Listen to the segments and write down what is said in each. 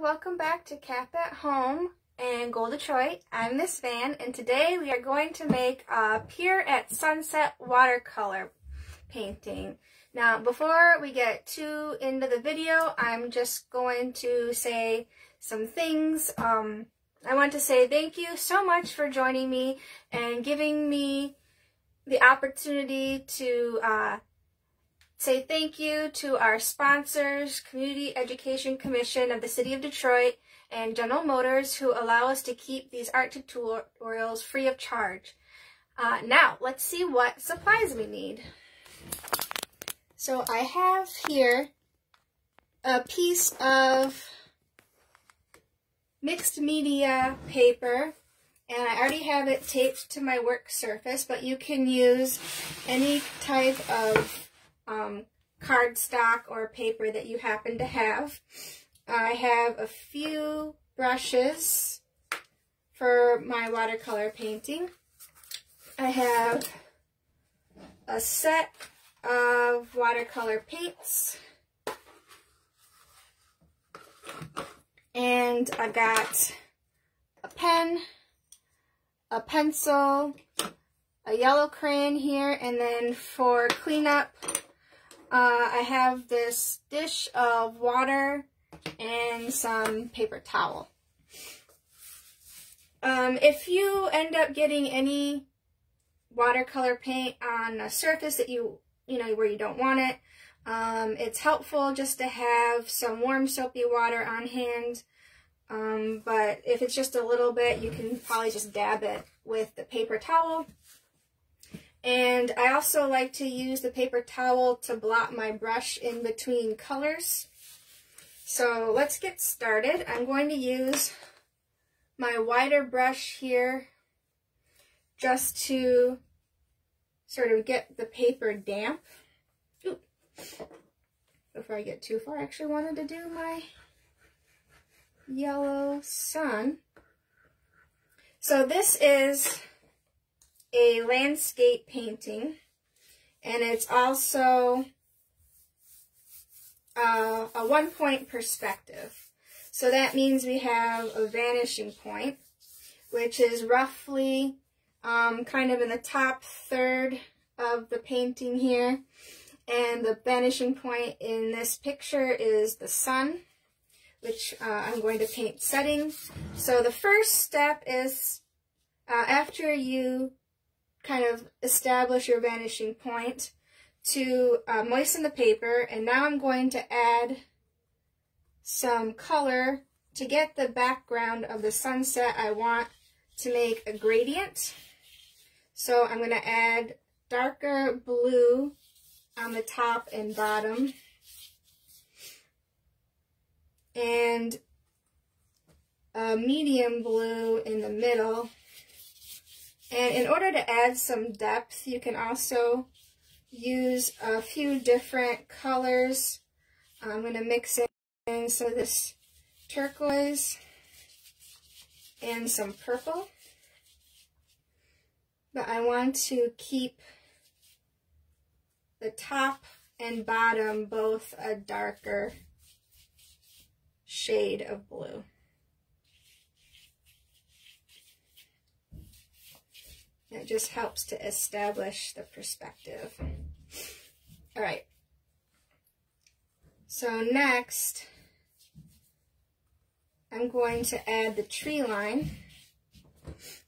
welcome back to Cap at Home and Goal Detroit. I'm Miss Van and today we are going to make a Pier at Sunset watercolor painting. Now before we get too into the video, I'm just going to say some things. Um, I want to say thank you so much for joining me and giving me the opportunity to uh, say thank you to our sponsors, Community Education Commission of the City of Detroit and General Motors who allow us to keep these art tutorials free of charge. Uh, now, let's see what supplies we need. So I have here a piece of mixed media paper and I already have it taped to my work surface, but you can use any type of um, cardstock or paper that you happen to have. I have a few brushes for my watercolor painting. I have a set of watercolor paints. And I've got a pen, a pencil, a yellow crayon here, and then for cleanup, uh, I have this dish of water and some paper towel. Um, if you end up getting any watercolor paint on a surface that you, you know, where you don't want it, um, it's helpful just to have some warm soapy water on hand. Um, but if it's just a little bit, you can probably just dab it with the paper towel and I also like to use the paper towel to blot my brush in between colors. So let's get started. I'm going to use my wider brush here just to sort of get the paper damp. Ooh. Before I get too far, I actually wanted to do my yellow sun. So this is a landscape painting and it's also uh, a one point perspective. So that means we have a vanishing point, which is roughly um, kind of in the top third of the painting here. And the vanishing point in this picture is the sun, which uh, I'm going to paint setting. So the first step is uh, after you kind of establish your vanishing point to uh, moisten the paper. And now I'm going to add some color to get the background of the sunset. I want to make a gradient. So I'm going to add darker blue on the top and bottom. And a medium blue in the middle. And in order to add some depth, you can also use a few different colors. I'm going to mix in so this turquoise and some purple. But I want to keep the top and bottom both a darker shade of blue. It just helps to establish the perspective. All right. So next, I'm going to add the tree line.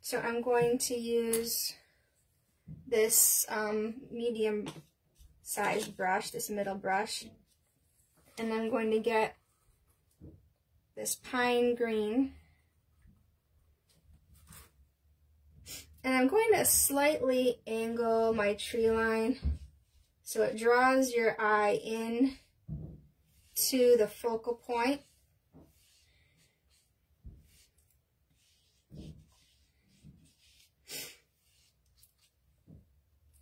So I'm going to use this um, medium sized brush, this middle brush, and I'm going to get this pine green And I'm going to slightly angle my tree line so it draws your eye in to the focal point.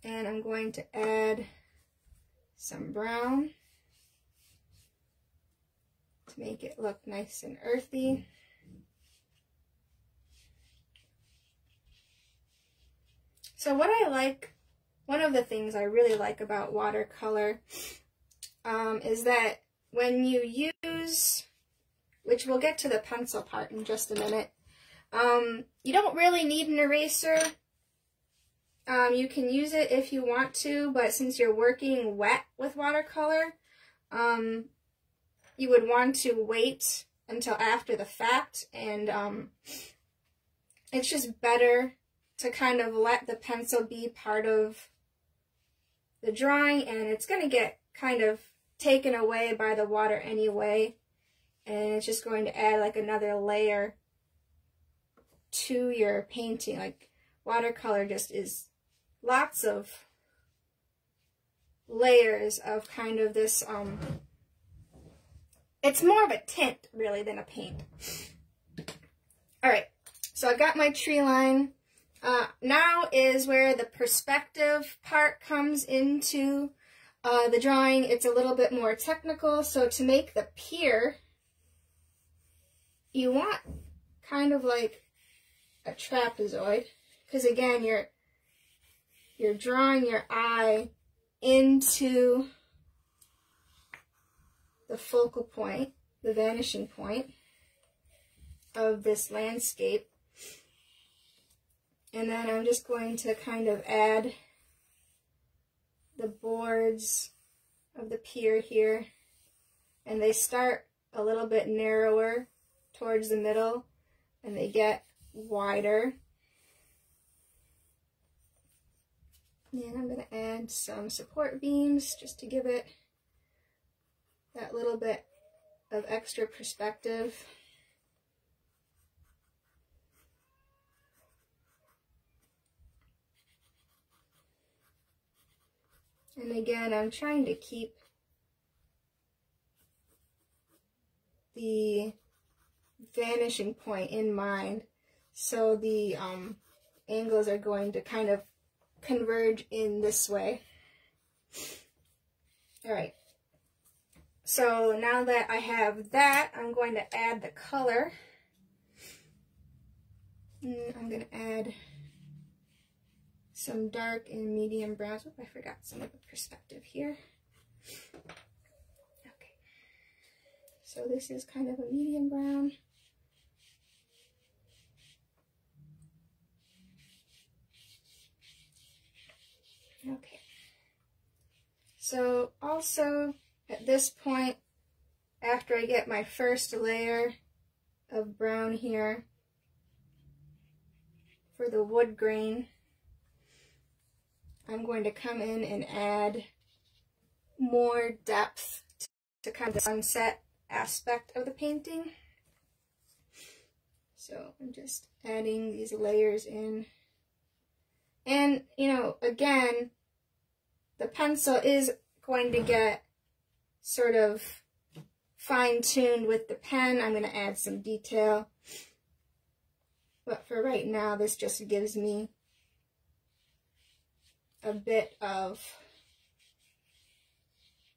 And I'm going to add some brown to make it look nice and earthy. So what I like, one of the things I really like about watercolor um, is that when you use which we'll get to the pencil part in just a minute. Um, you don't really need an eraser. Um, you can use it if you want to, but since you're working wet with watercolor, um, you would want to wait until after the fact, and um, it's just better to kind of let the pencil be part of the drawing, and it's going to get kind of taken away by the water anyway, and it's just going to add like another layer to your painting. Like watercolor just is lots of layers of kind of this, um, it's more of a tint really than a paint. All right, so I've got my tree line. Uh, now is where the perspective part comes into uh, the drawing. It's a little bit more technical. So to make the pier, you want kind of like a trapezoid. Because again, you're you're drawing your eye into the focal point, the vanishing point of this landscape. And then I'm just going to kind of add the boards of the pier here. And they start a little bit narrower towards the middle and they get wider. And I'm going to add some support beams just to give it that little bit of extra perspective. And again, I'm trying to keep the vanishing point in mind. So the um, angles are going to kind of converge in this way. All right. So now that I have that, I'm going to add the color. Mm, I'm going to add some dark and medium browns. Oh, I forgot some of the perspective here. Okay. So this is kind of a medium brown. Okay. So also at this point, after I get my first layer of brown here for the wood grain, I'm going to come in and add more depth to kind of the sunset aspect of the painting. So I'm just adding these layers in. And, you know, again, the pencil is going to get sort of fine-tuned with the pen. I'm going to add some detail. But for right now, this just gives me a bit of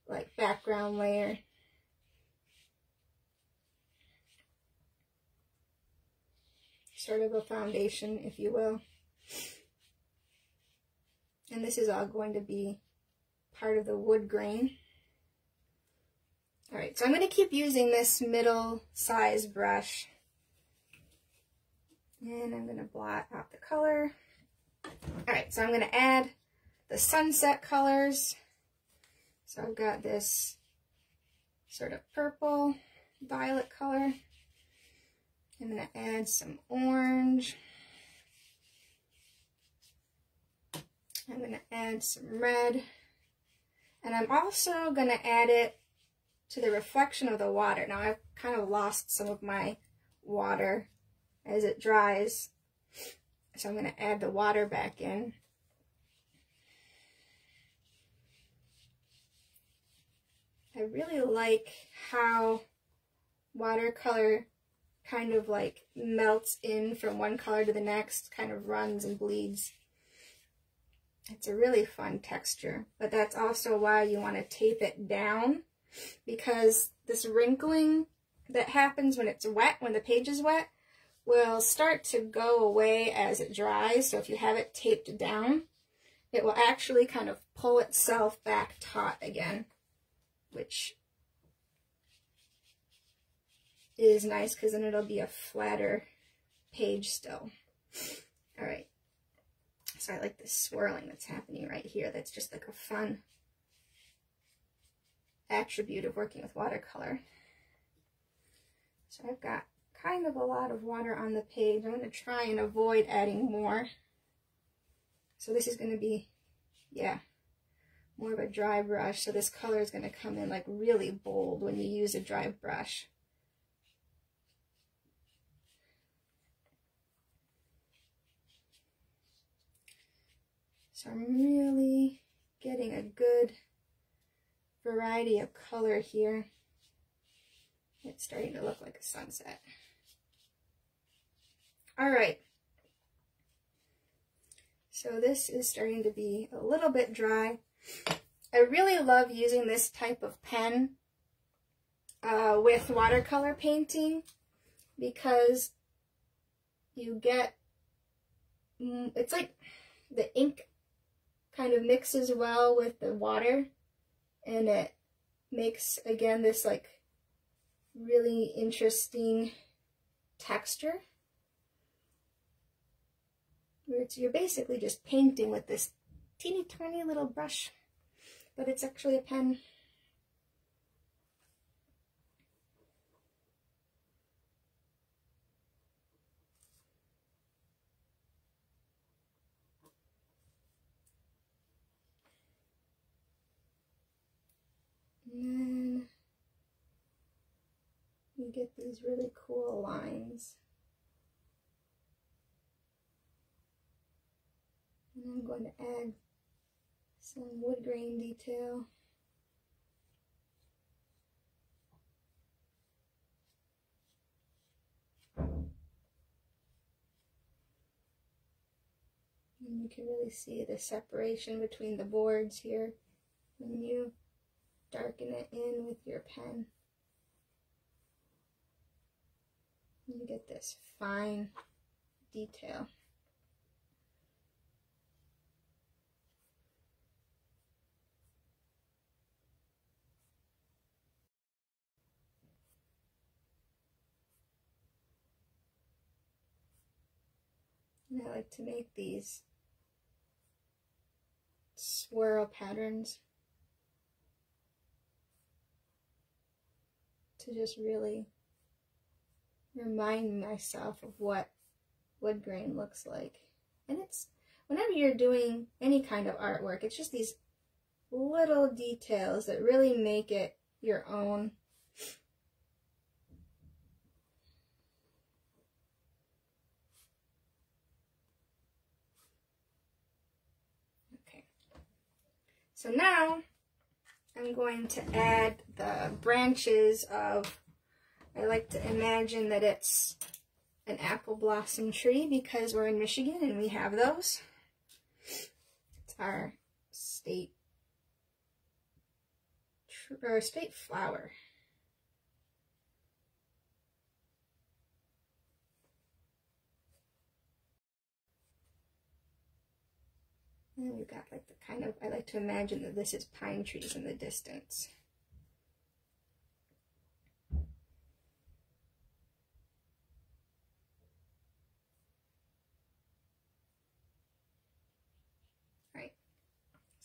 like background layer. Sort of a foundation, if you will. And this is all going to be part of the wood grain. All right, so I'm going to keep using this middle size brush. And I'm going to blot out the color. All right, so I'm going to add the sunset colors. So I've got this sort of purple, violet color. I'm going to add some orange. I'm going to add some red. And I'm also going to add it to the reflection of the water. Now I've kind of lost some of my water as it dries. So I'm going to add the water back in. I really like how watercolor kind of like melts in from one color to the next, kind of runs and bleeds. It's a really fun texture, but that's also why you want to tape it down because this wrinkling that happens when it's wet, when the page is wet, will start to go away as it dries. So if you have it taped down, it will actually kind of pull itself back taut again, which is nice because then it'll be a flatter page still. All right. So I like this swirling that's happening right here. That's just like a fun attribute of working with watercolor. So I've got kind of a lot of water on the page. I'm going to try and avoid adding more. So this is going to be, yeah, more of a dry brush. So this color is going to come in like really bold when you use a dry brush. So I'm really getting a good variety of color here. It's starting to look like a sunset. All right. So this is starting to be a little bit dry. I really love using this type of pen uh, with watercolor painting because you get, mm, it's like the ink kind of mixes well with the water and it makes, again, this like really interesting texture. It's, you're basically just painting with this teeny tiny little brush, but it's actually a pen. And then you get these really cool lines. And I'm going to add some wood grain detail. And you can really see the separation between the boards here when you darken it in with your pen. You get this fine detail. I like to make these swirl patterns to just really remind myself of what wood grain looks like. And it's, whenever you're doing any kind of artwork, it's just these little details that really make it your own. So now I'm going to add the branches of, I like to imagine that it's an apple blossom tree because we're in Michigan and we have those. It's our state, or state flower. And we've got like the kind of, I like to imagine that this is pine trees in the distance.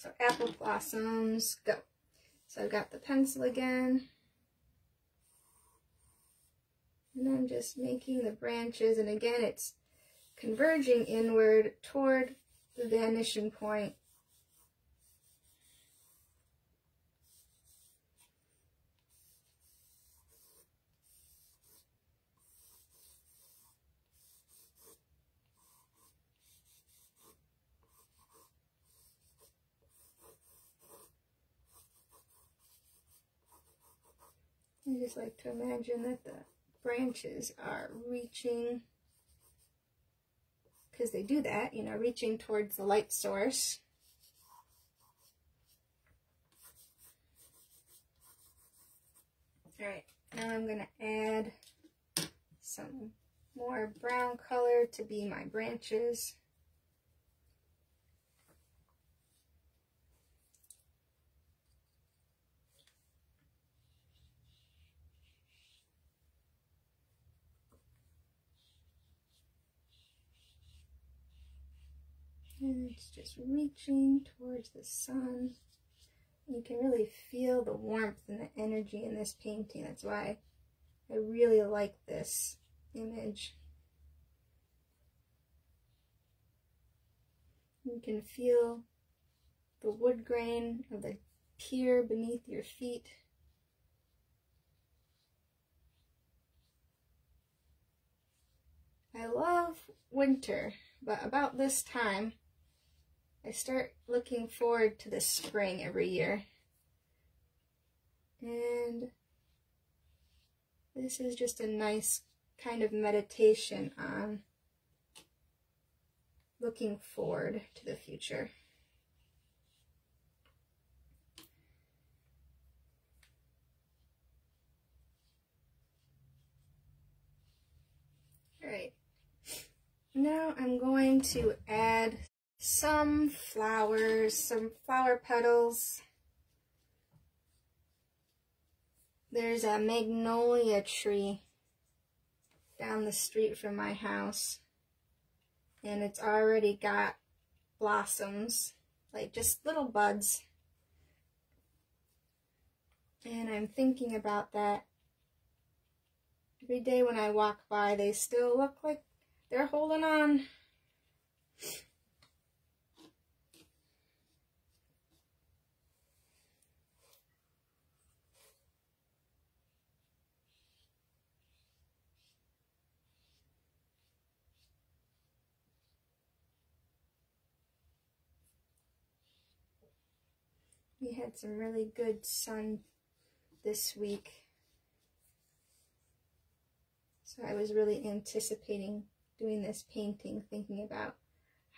So apple blossoms, go. So I've got the pencil again. And I'm just making the branches, and again, it's converging inward toward the vanishing point. I just like to imagine that the branches are reaching because they do that, you know, reaching towards the light source. All right, now I'm going to add some more brown color to be my branches. It's just reaching towards the sun. You can really feel the warmth and the energy in this painting. That's why I really like this image. You can feel the wood grain of the pier beneath your feet. I love winter, but about this time, I start looking forward to the spring every year. And this is just a nice kind of meditation on looking forward to the future. All right. Now I'm going to add some flowers, some flower petals. There's a magnolia tree down the street from my house. And it's already got blossoms, like just little buds. And I'm thinking about that. Every day when I walk by, they still look like they're holding on. We had some really good sun this week. So I was really anticipating doing this painting, thinking about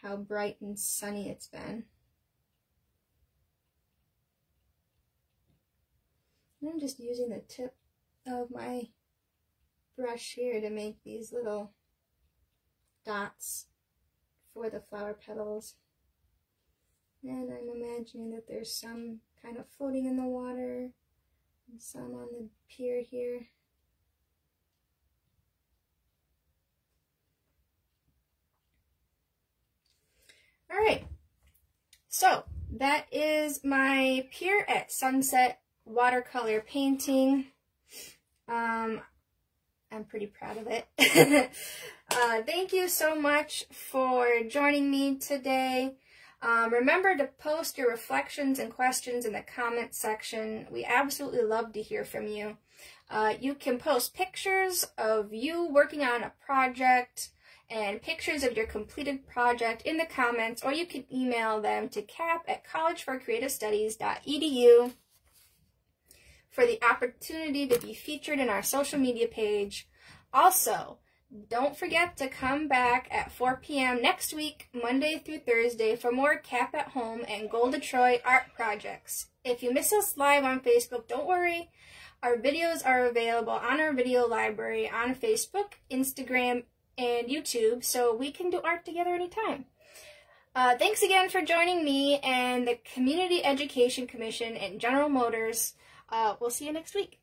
how bright and sunny it's been. And I'm just using the tip of my brush here to make these little dots for the flower petals. And I'm imagining that there's some kind of floating in the water and some on the pier here. All right, so that is my Pier at Sunset watercolor painting. Um, I'm pretty proud of it. uh, thank you so much for joining me today. Um, remember to post your reflections and questions in the comment section. We absolutely love to hear from you. Uh, you can post pictures of you working on a project and pictures of your completed project in the comments, or you can email them to cap at collegeforcreativestudies.edu for the opportunity to be featured in our social media page. Also, don't forget to come back at 4 p.m. next week, Monday through Thursday, for more Cap at Home and Goal Detroit art projects. If you miss us live on Facebook, don't worry. Our videos are available on our video library on Facebook, Instagram, and YouTube, so we can do art together anytime. Uh, thanks again for joining me and the Community Education Commission and General Motors. Uh, we'll see you next week.